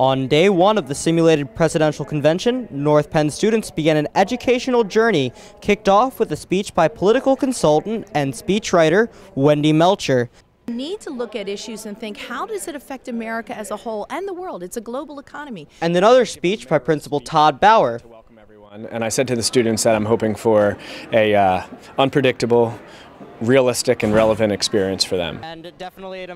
On day one of the simulated presidential convention, North Penn students began an educational journey kicked off with a speech by political consultant and speechwriter Wendy Melcher. We need to look at issues and think how does it affect America as a whole and the world? It's a global economy. And another speech by Principal Todd Bauer. And I said to the students that I'm hoping for a uh, unpredictable, realistic and relevant experience for them.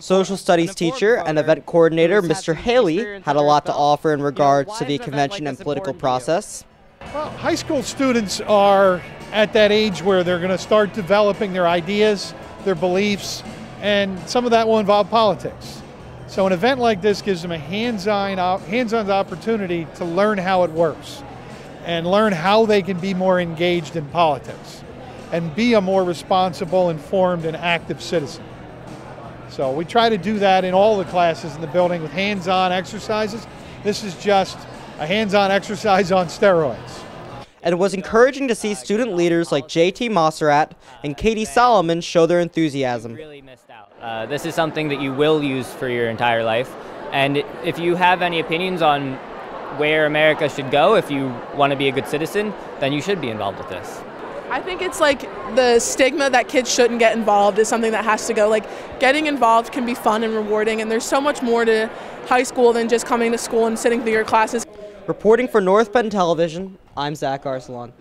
Social studies teacher and event coordinator Mr. Haley had a lot to offer in regards to the convention and political process. Well, high school students are at that age where they're going to start developing their ideas, their beliefs, and some of that will involve politics. So an event like this gives them a hands-on hands-on opportunity to learn how it works and learn how they can be more engaged in politics and be a more responsible, informed, and active citizen. So we try to do that in all the classes in the building with hands-on exercises. This is just a hands-on exercise on steroids. And it was encouraging to see student leaders like J.T. Mosserat and Katie Solomon show their enthusiasm. Really missed out. Uh, this is something that you will use for your entire life. And if you have any opinions on where America should go, if you want to be a good citizen, then you should be involved with this. I think it's like the stigma that kids shouldn't get involved is something that has to go. Like getting involved can be fun and rewarding, and there's so much more to high school than just coming to school and sitting through your classes. Reporting for North Penn Television, I'm Zach Arsalane.